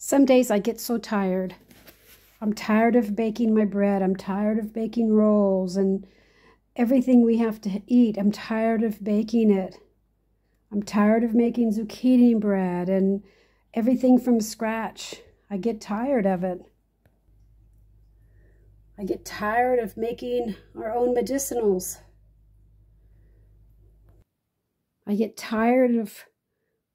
Some days I get so tired. I'm tired of baking my bread. I'm tired of baking rolls and everything we have to eat. I'm tired of baking it. I'm tired of making zucchini bread and everything from scratch. I get tired of it. I get tired of making our own medicinals. I get tired of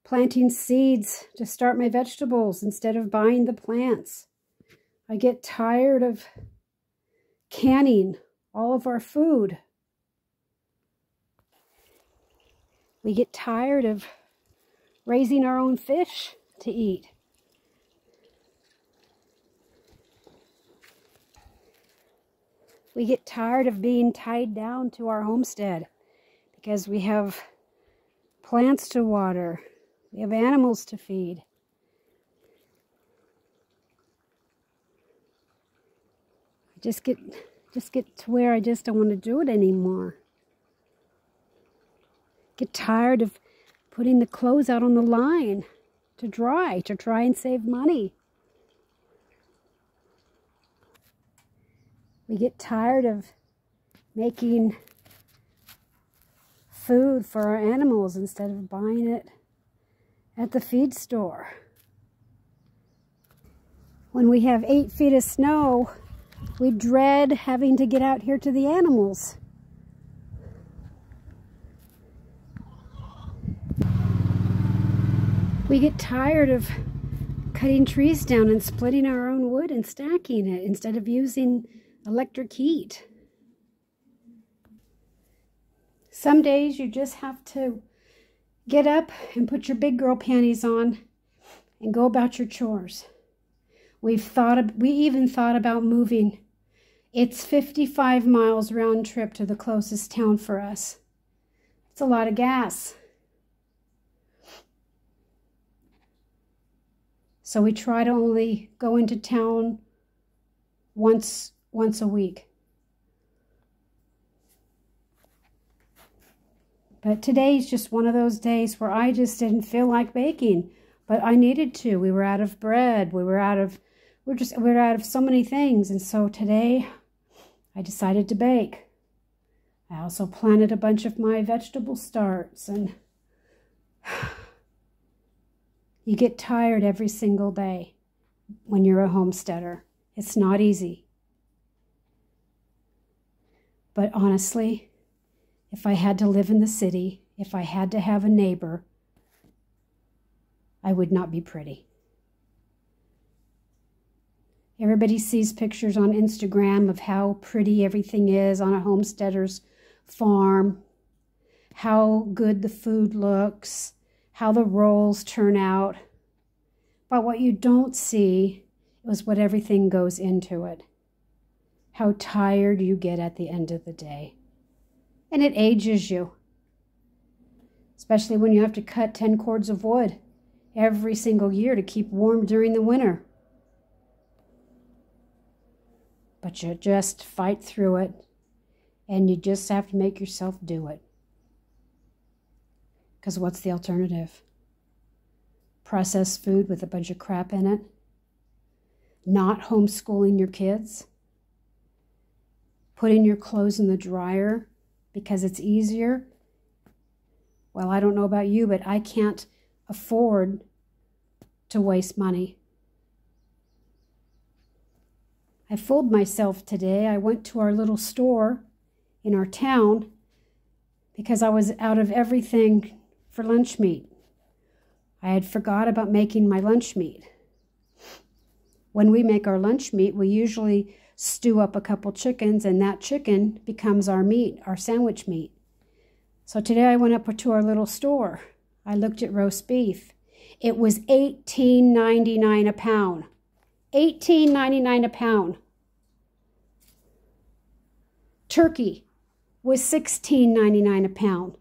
planting seeds to start my vegetables instead of buying the plants. I get tired of canning all of our food. We get tired of raising our own fish to eat. We get tired of being tied down to our homestead because we have plants to water, we have animals to feed. I just get just get to where I just don't want to do it anymore. Get tired of putting the clothes out on the line to dry, to try and save money. We get tired of making food for our animals instead of buying it at the feed store. When we have eight feet of snow, we dread having to get out here to the animals. We get tired of cutting trees down and splitting our own wood and stacking it instead of using electric heat. Some days you just have to get up and put your big girl panties on and go about your chores. We've thought of, we even thought about moving. It's 55 miles round trip to the closest town for us. It's a lot of gas. So we try to only go into town once once a week. But today's just one of those days where I just didn't feel like baking, but I needed to. We were out of bread. We were out of we're just we're out of so many things, and so today I decided to bake. I also planted a bunch of my vegetable starts and you get tired every single day when you're a homesteader. It's not easy. But honestly, if I had to live in the city, if I had to have a neighbor, I would not be pretty. Everybody sees pictures on Instagram of how pretty everything is on a homesteader's farm, how good the food looks, how the rolls turn out. But what you don't see is what everything goes into it, how tired you get at the end of the day and it ages you. Especially when you have to cut 10 cords of wood every single year to keep warm during the winter. But you just fight through it and you just have to make yourself do it. Because what's the alternative? Processed food with a bunch of crap in it? Not homeschooling your kids? Putting your clothes in the dryer because it's easier. Well, I don't know about you, but I can't afford to waste money. I fooled myself today. I went to our little store in our town because I was out of everything for lunch meat. I had forgot about making my lunch meat. When we make our lunch meat, we usually stew up a couple chickens, and that chicken becomes our meat, our sandwich meat. So today I went up to our little store. I looked at roast beef. It was $18.99 a pound. $18.99 a pound. Turkey was $16.99 a pound.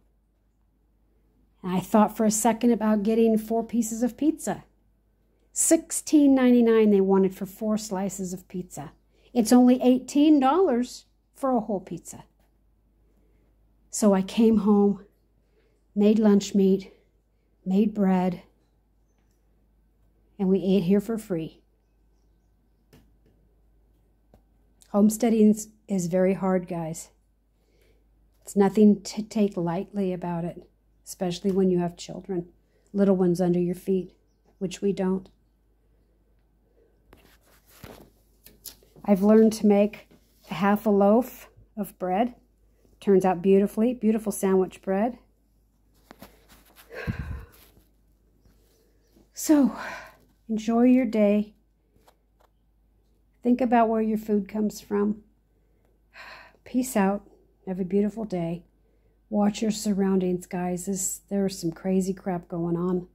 And I thought for a second about getting four pieces of pizza. $16.99 they wanted for four slices of pizza. It's only $18 for a whole pizza. So I came home, made lunch meat, made bread, and we ate here for free. Homesteading is very hard, guys. It's nothing to take lightly about it, especially when you have children, little ones under your feet, which we don't. I've learned to make a half a loaf of bread. Turns out beautifully, beautiful sandwich bread. So, enjoy your day. Think about where your food comes from. Peace out. Have a beautiful day. Watch your surroundings, guys. This, there's some crazy crap going on.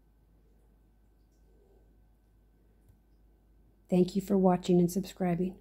Thank you for watching and subscribing.